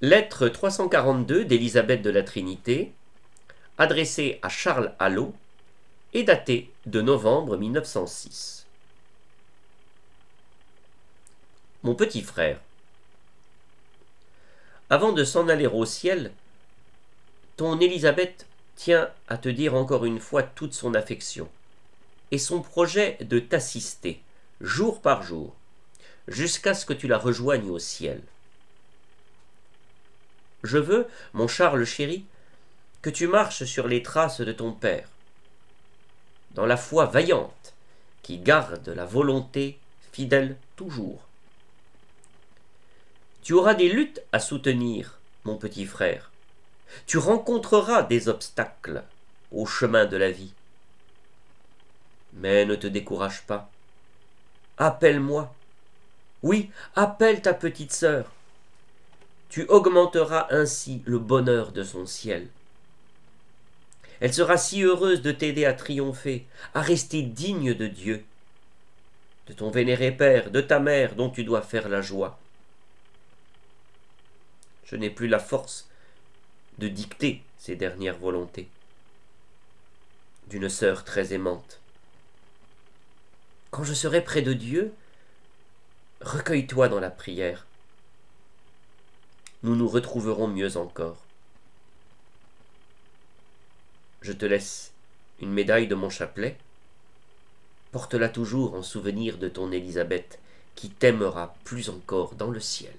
Lettre 342 d'Élisabeth de la Trinité, adressée à Charles Allot et datée de novembre 1906. Mon petit frère, avant de s'en aller au ciel, ton Élisabeth tient à te dire encore une fois toute son affection et son projet de t'assister, jour par jour, jusqu'à ce que tu la rejoignes au ciel. Je veux, mon Charles chéri, que tu marches sur les traces de ton Père, dans la foi vaillante qui garde la volonté fidèle toujours. Tu auras des luttes à soutenir, mon petit frère. Tu rencontreras des obstacles au chemin de la vie. Mais ne te décourage pas. Appelle-moi. Oui, appelle ta petite sœur. Tu augmenteras ainsi le bonheur de son ciel. Elle sera si heureuse de t'aider à triompher, à rester digne de Dieu, de ton vénéré Père, de ta mère dont tu dois faire la joie. Je n'ai plus la force de dicter ces dernières volontés d'une sœur très aimante. Quand je serai près de Dieu, recueille-toi dans la prière. Nous nous retrouverons mieux encore. Je te laisse une médaille de mon chapelet. Porte-la toujours en souvenir de ton Élisabeth, qui t'aimera plus encore dans le ciel.